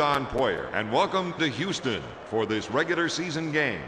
Don Poier, and welcome to Houston for this regular season game.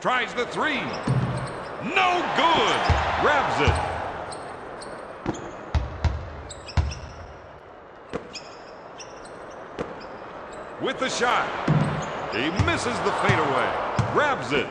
Tries the three. No good. Grabs it. With the shot. He misses the fadeaway. Grabs it.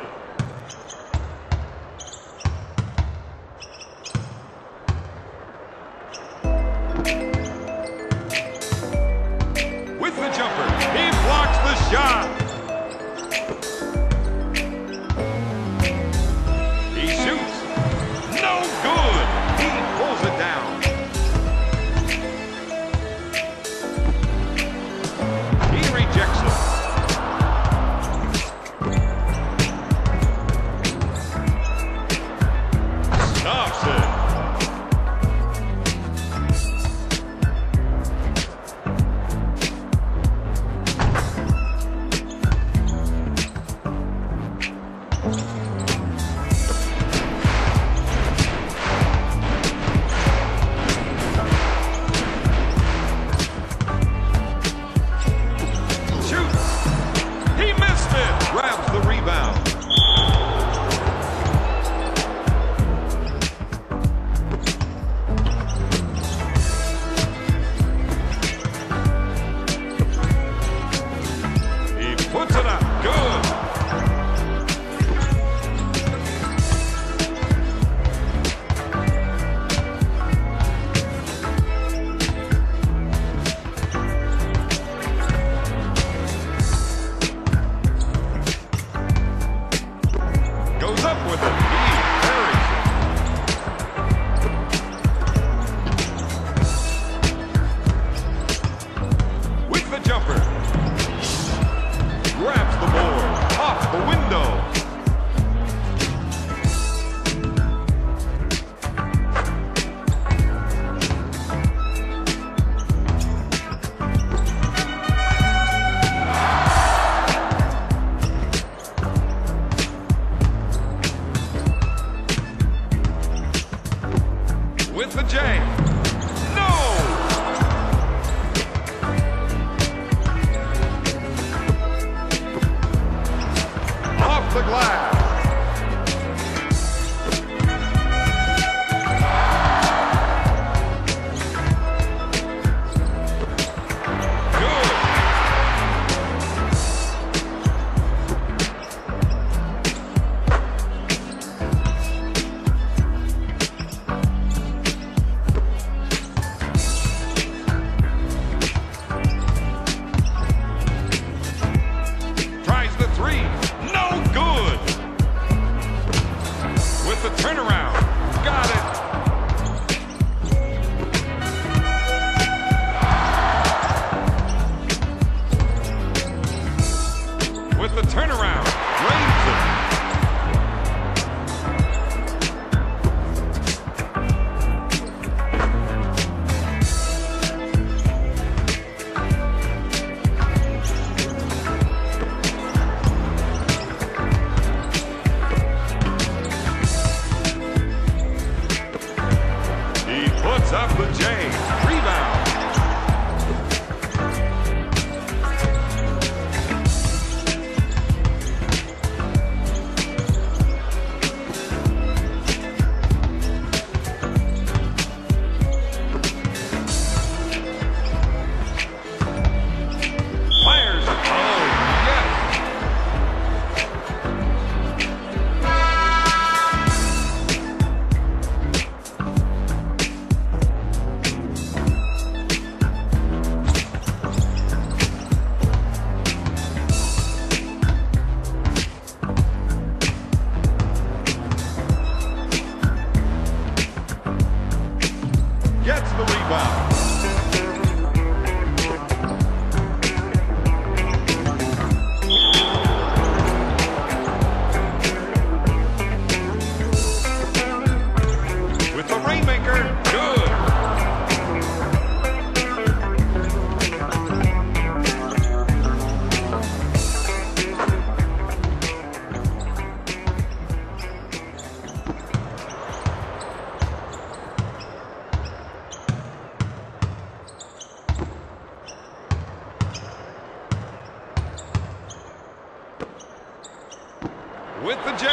With the J.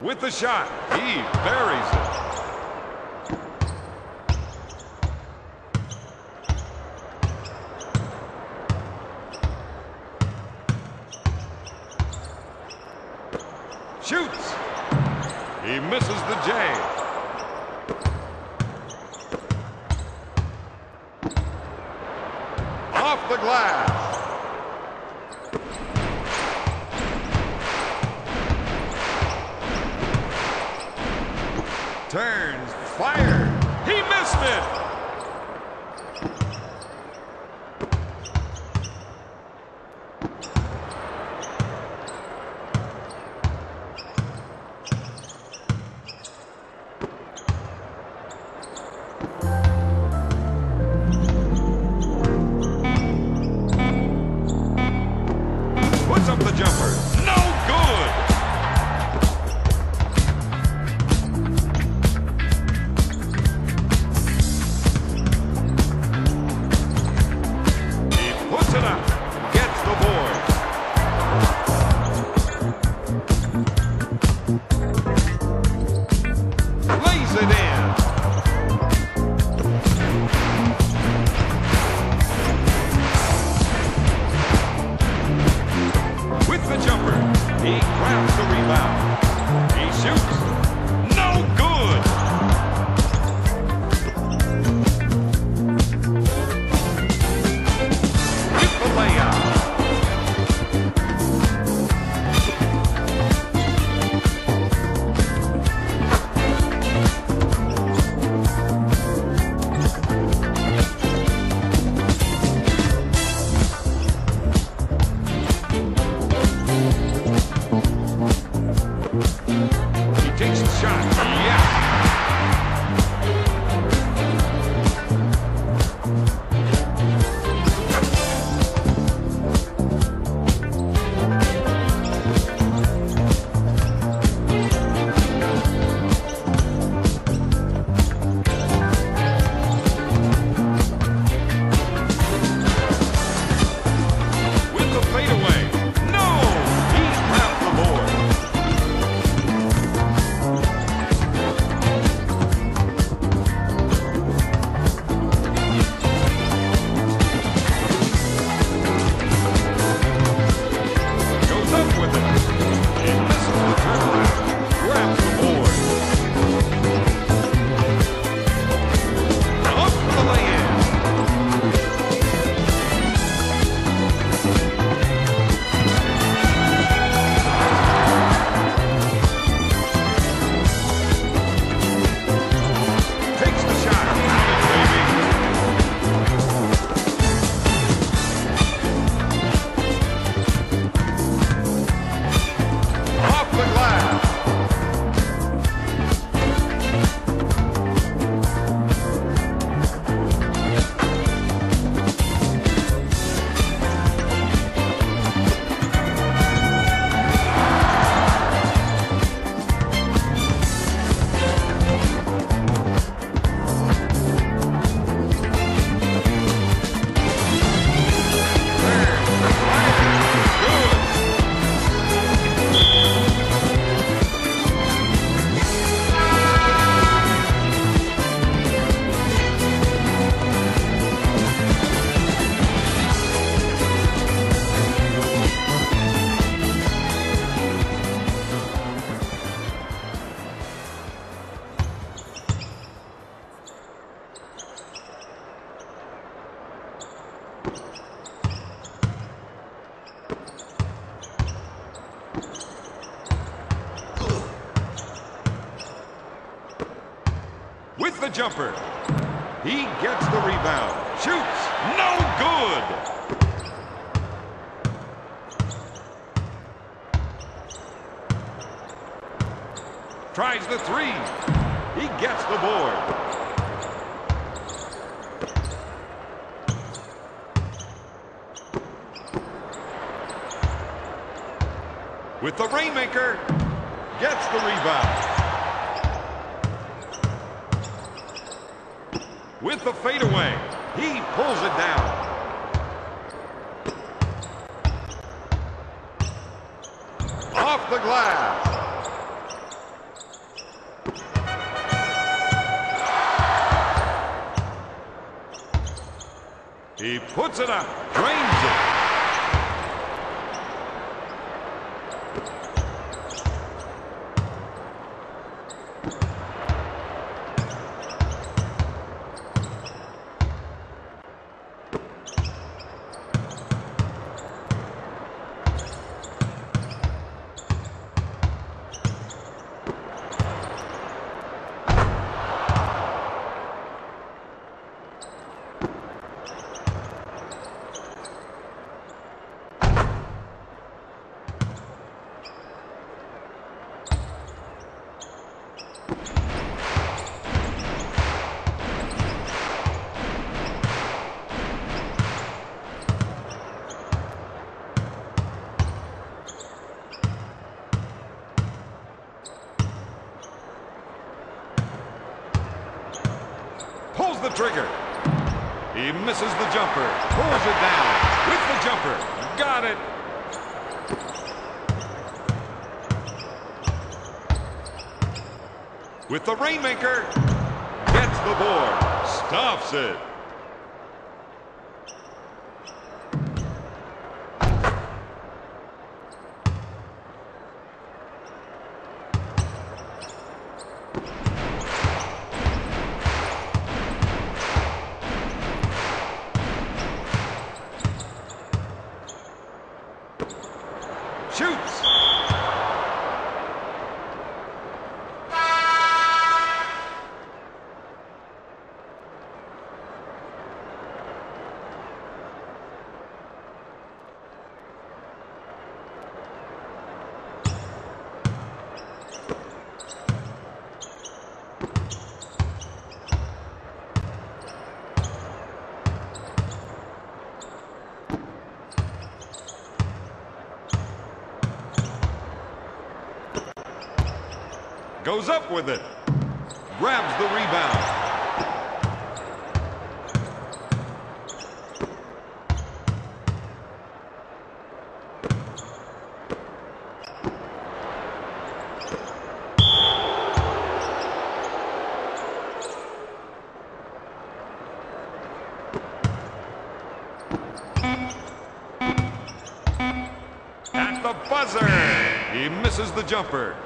With the shot, he buries it. kicker gets the rebound. With the fadeaway, he pulls it down. Off the glass. He puts it up, drains it. Goes up with it. Grabs the rebound. At the buzzer, he misses the jumper.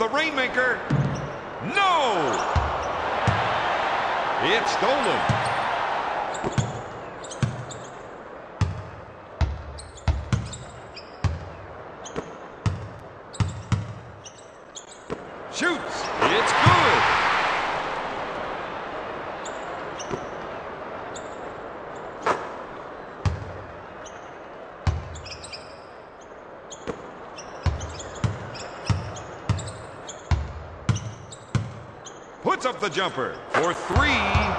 The Rainmaker. No! It's stolen. Shoots. It's good. Puts up the jumper for three.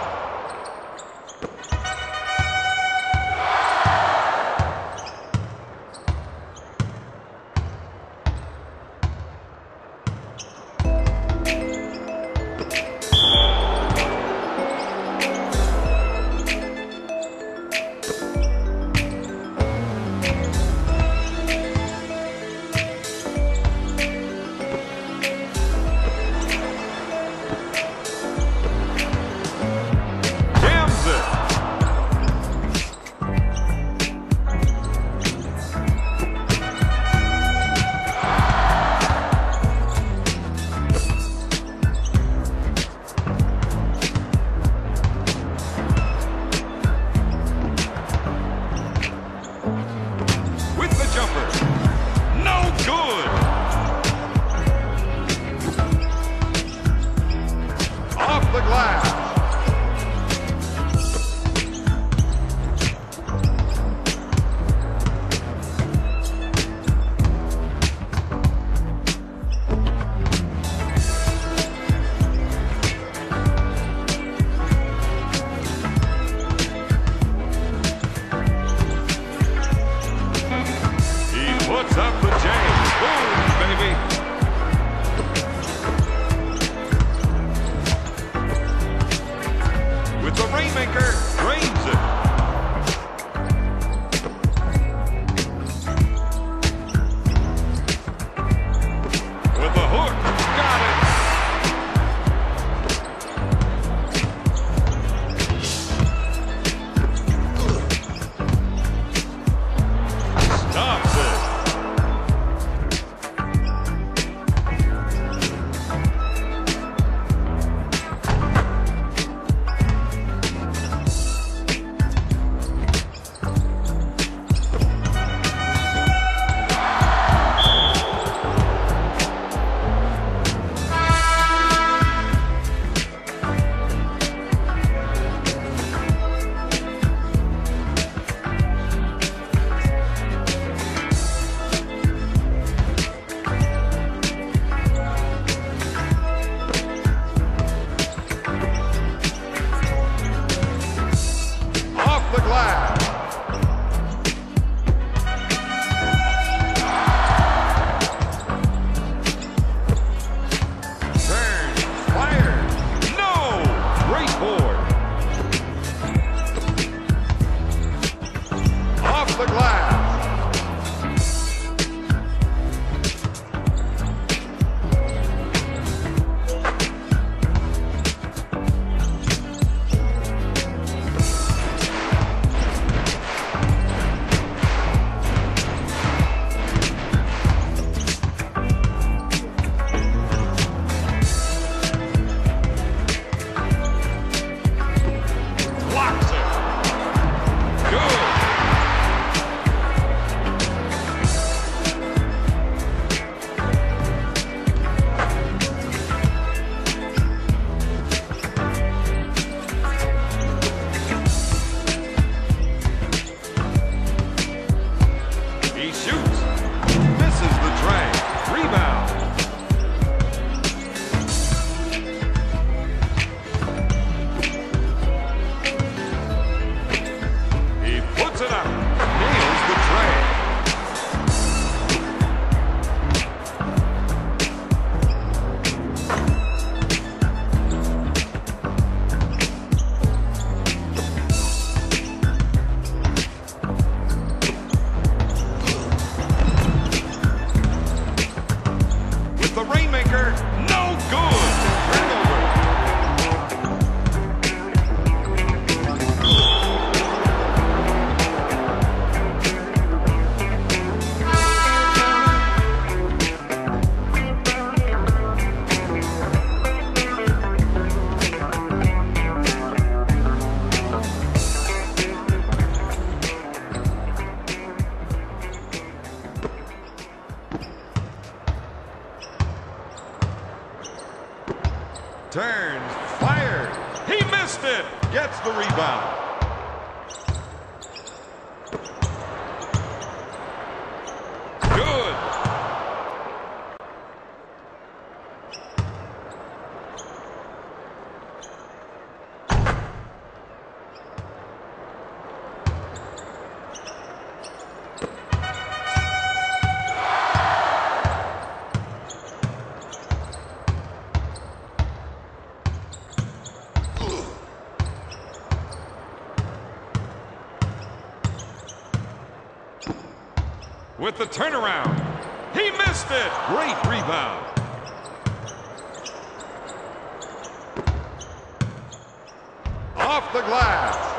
Turnaround. He missed it. Great rebound. Off the glass.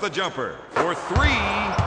The jumper for three.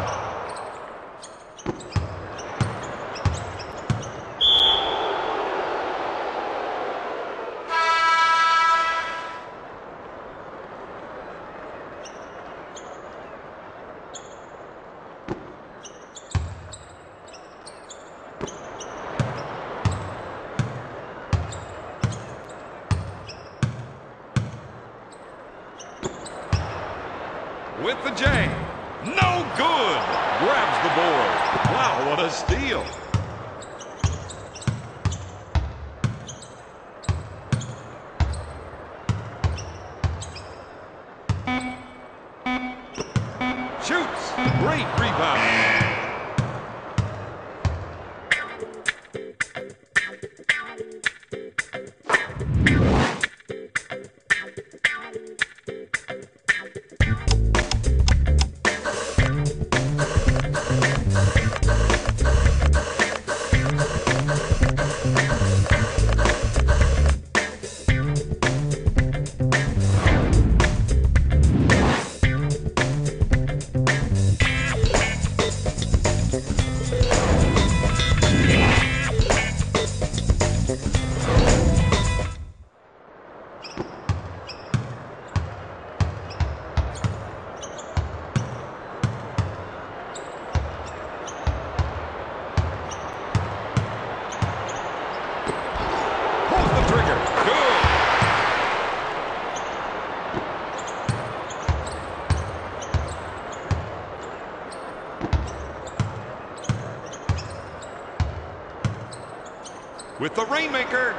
With the Rainmaker.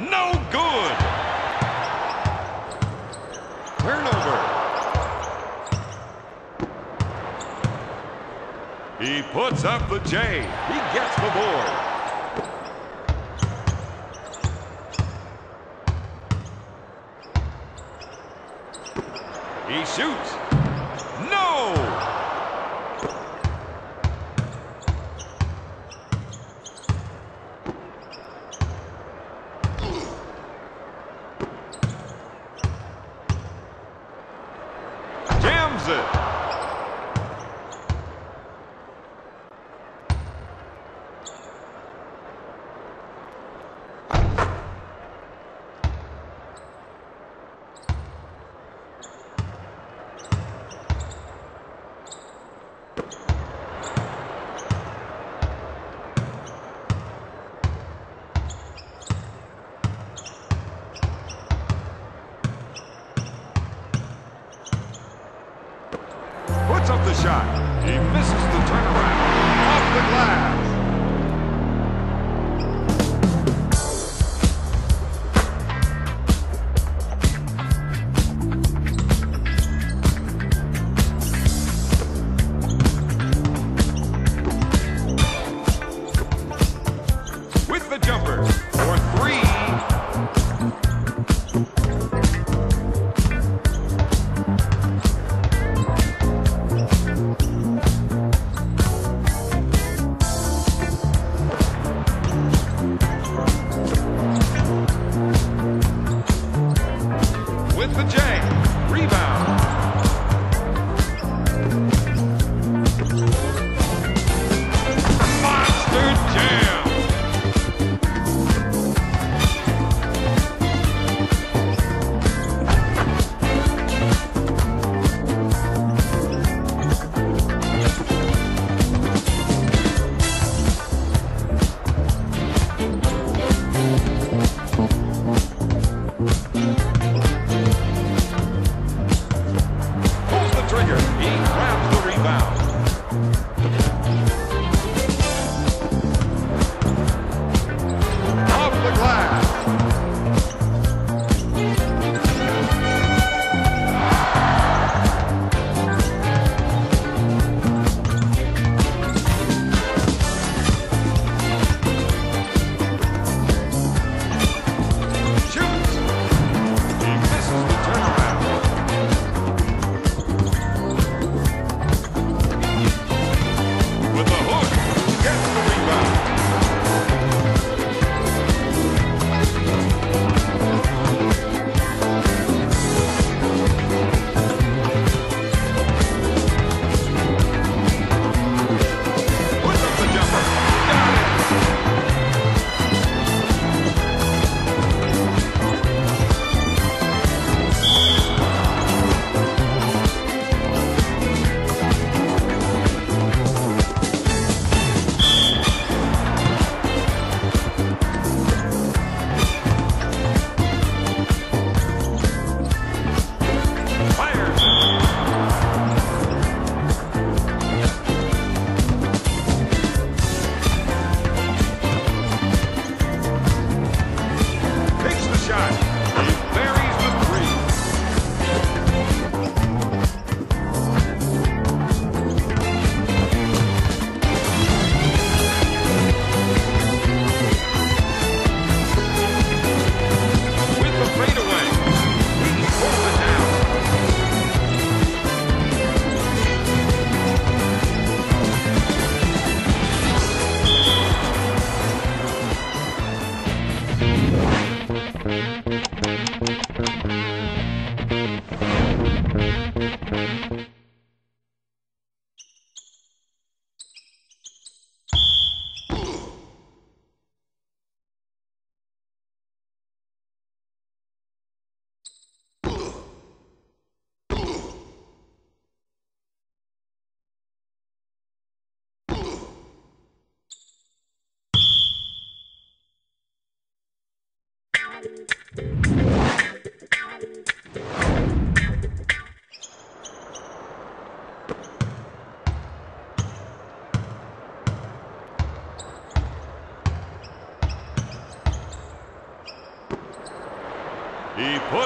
No good. Turnover. He puts up the J. He gets the board. He shoots. No!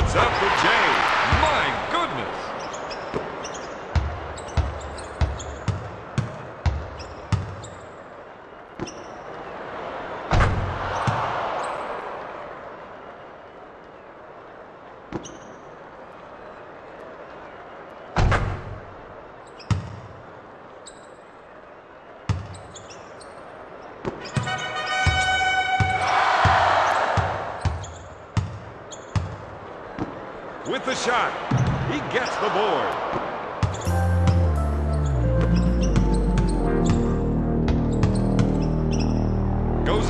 puts up the jump. the shot. He gets the board.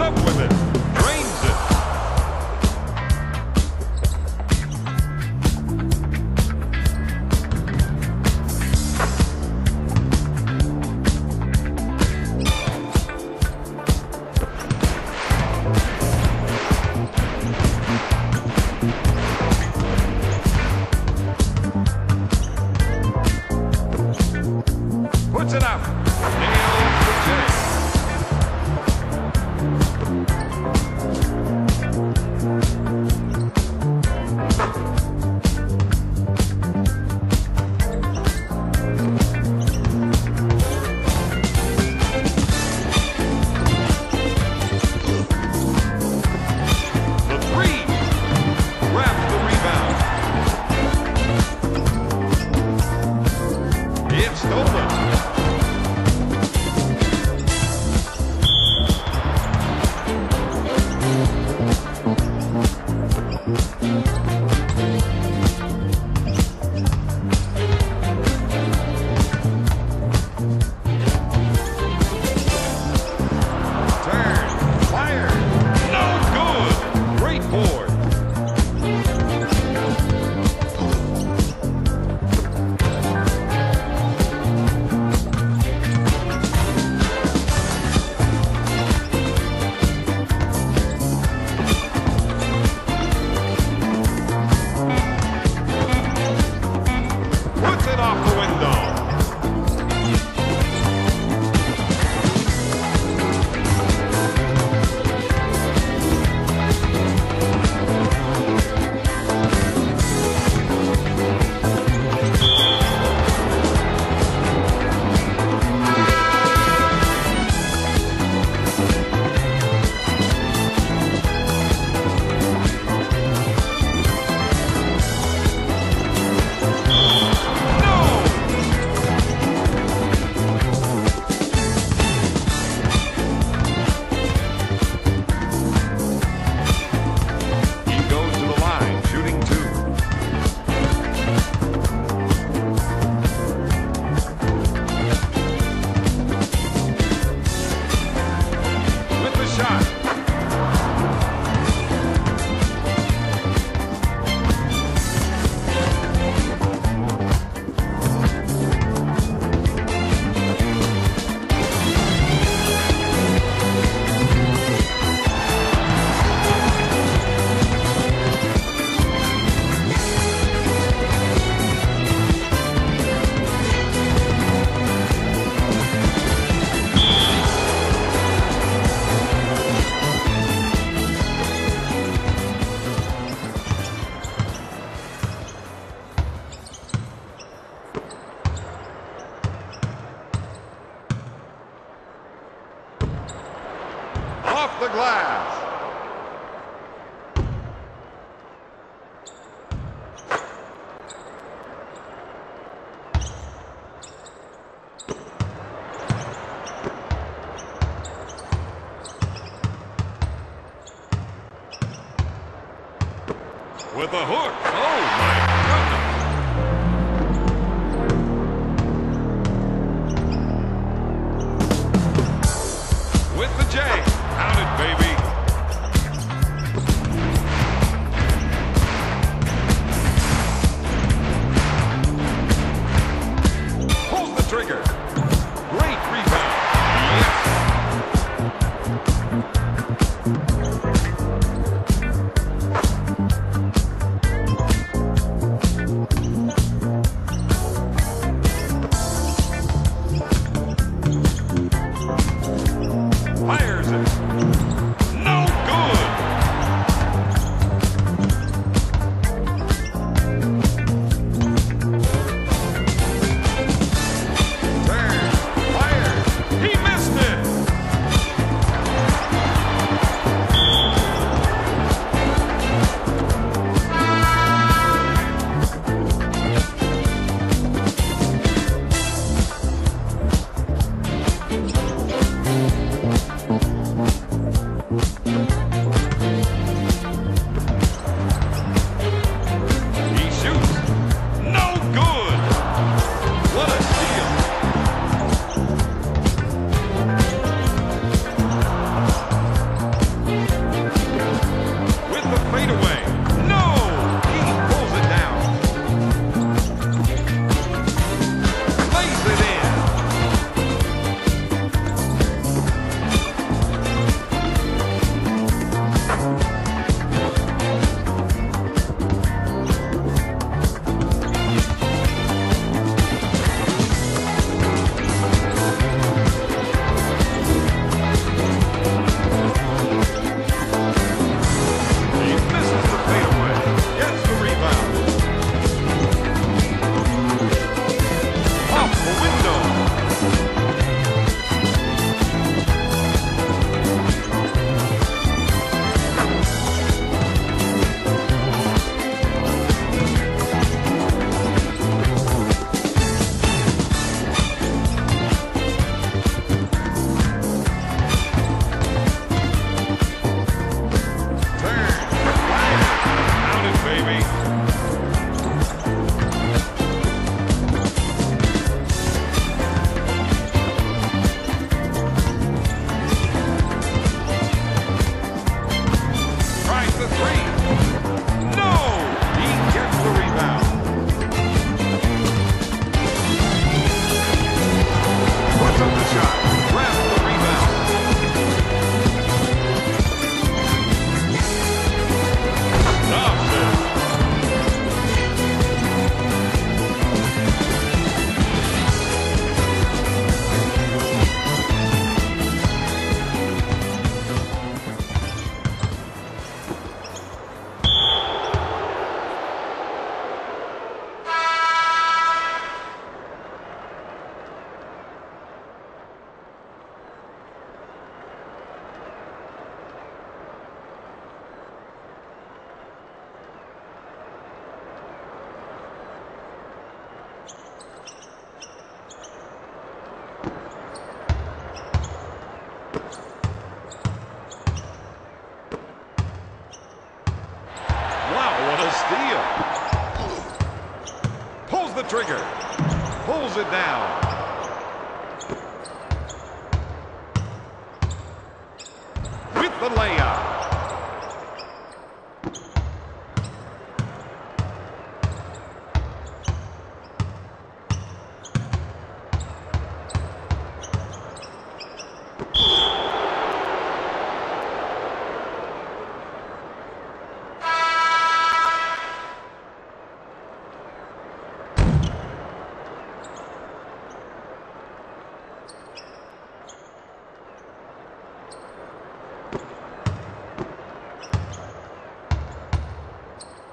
up with it.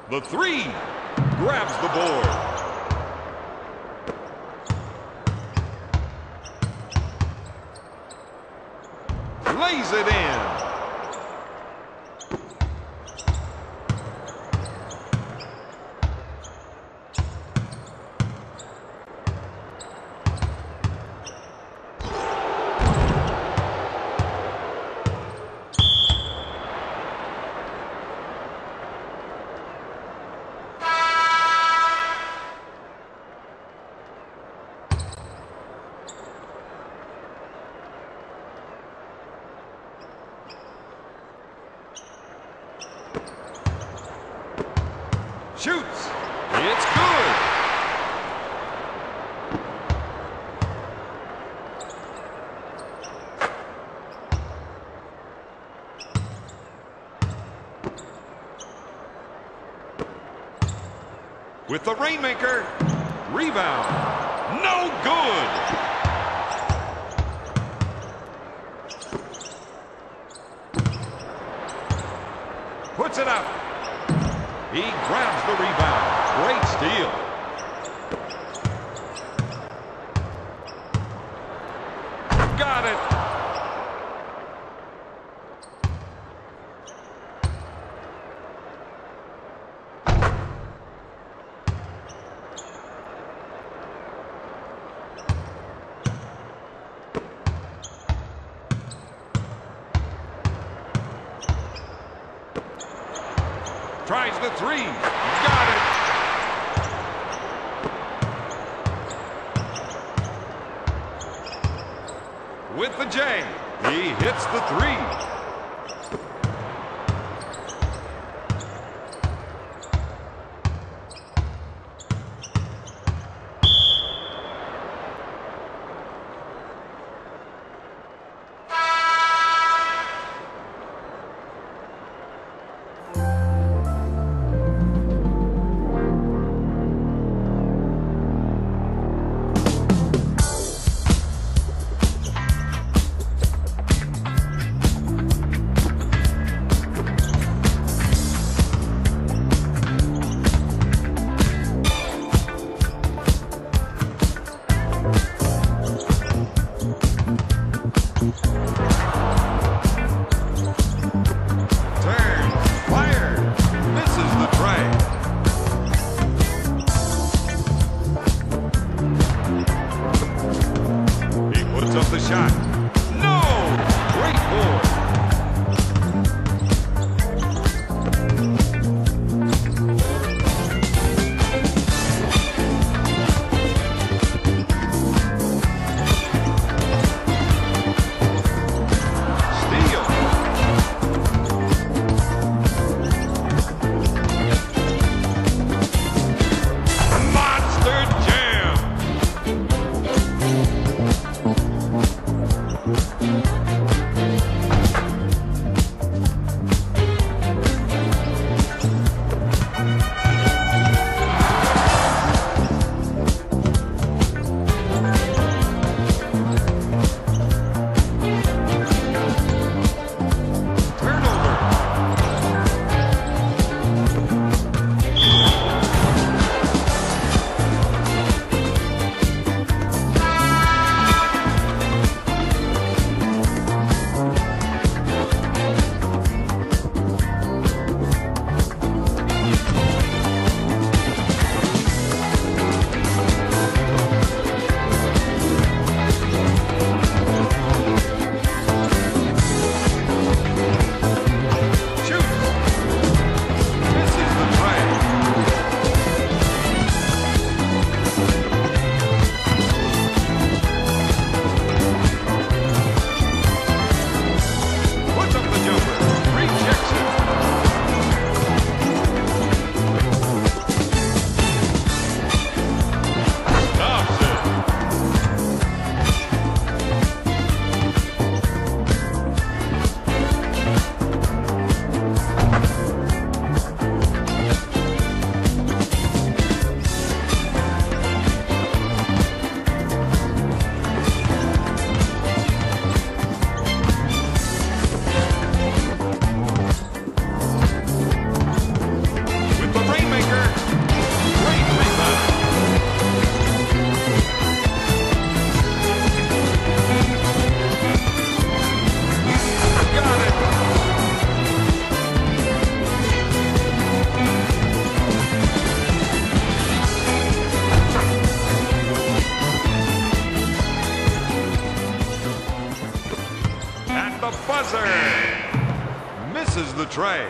The three grabs the board. Lays it in. Shoots. It's good. With the Rainmaker. Rebound. No good. Puts it up. He grabs the rebound. Great steal. Got it. Tries the three. Got it. With the J. He hits the three. Punches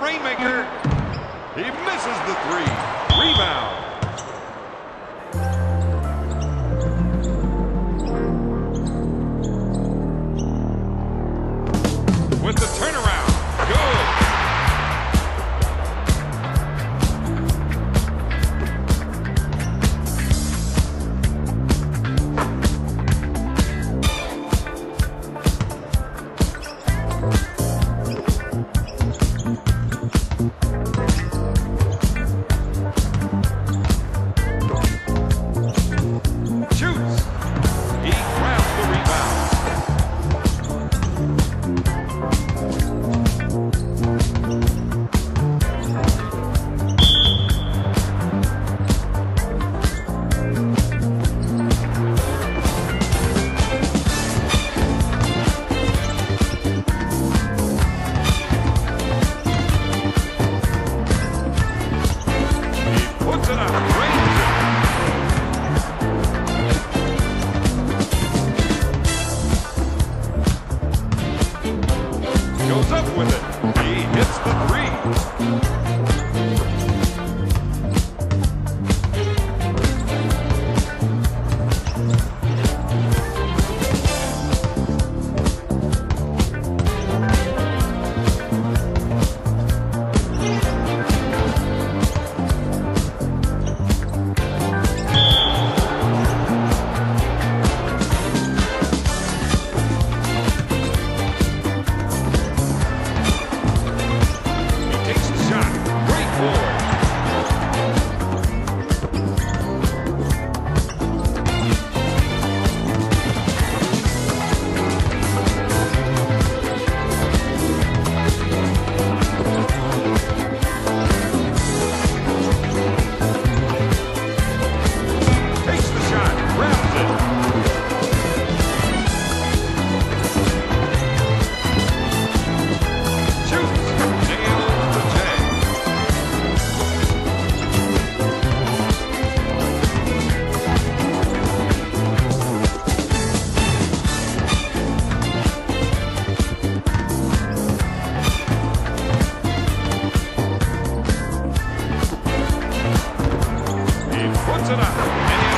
Rainmaker, He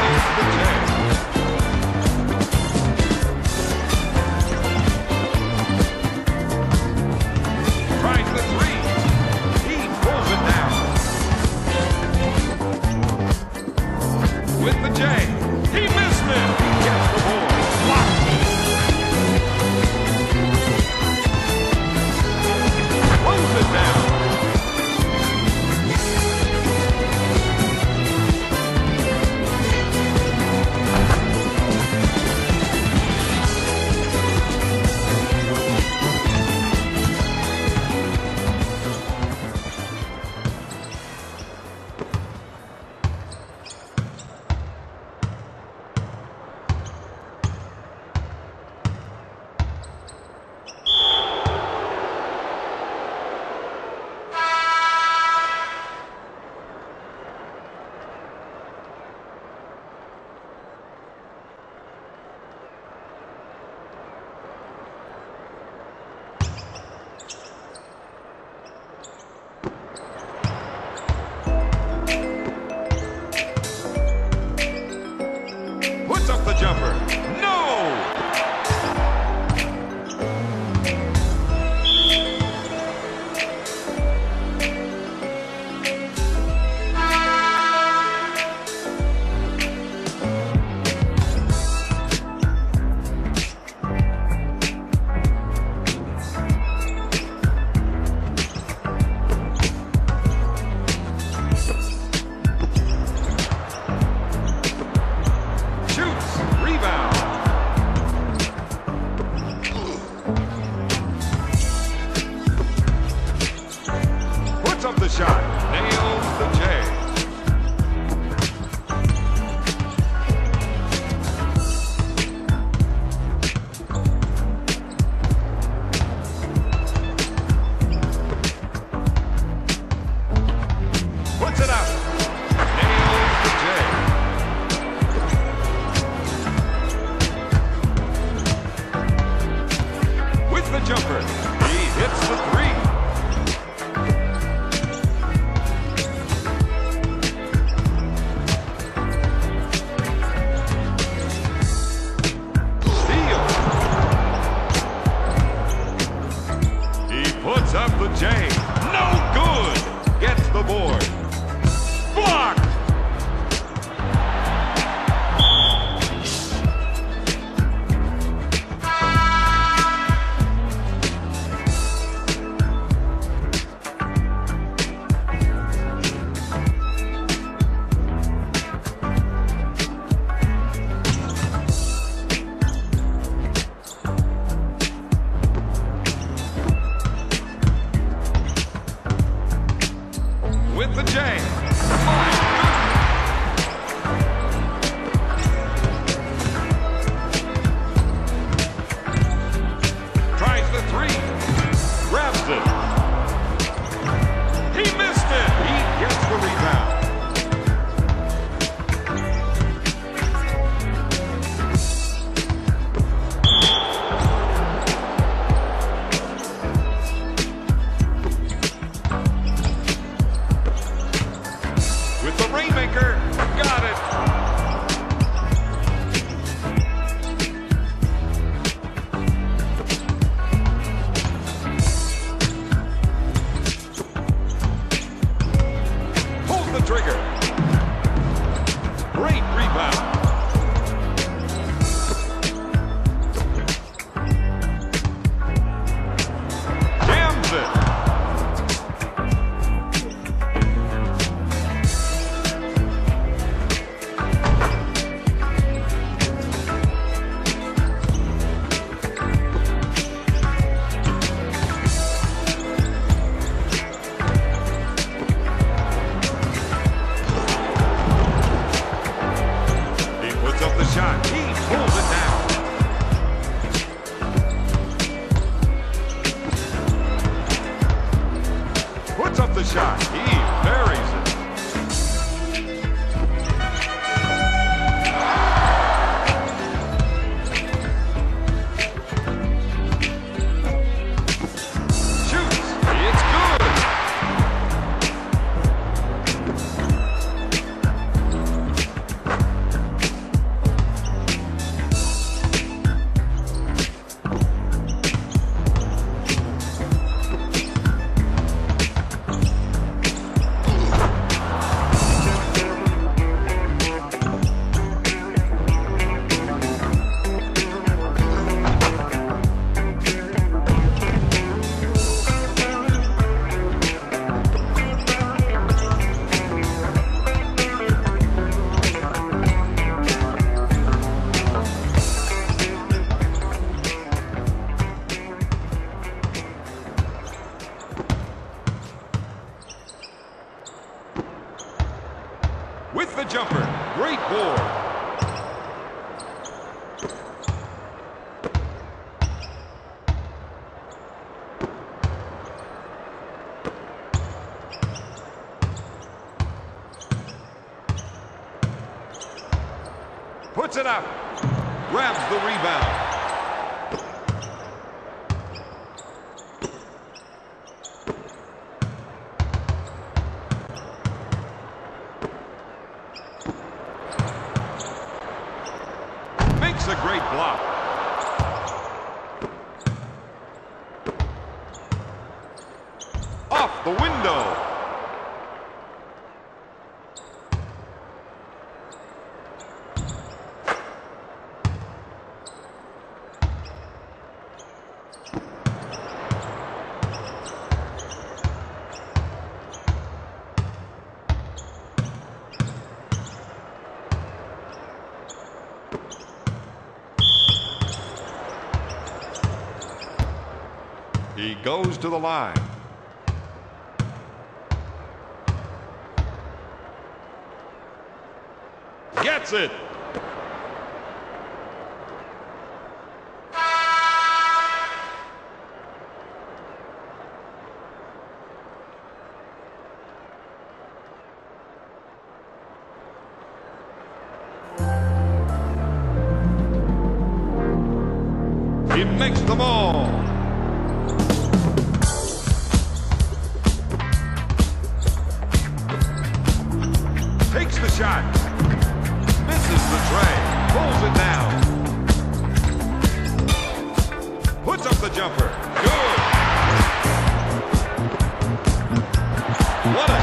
goes to the line. Gets it. shot. Misses the tray. Pulls it down. Puts up the jumper. Good. What a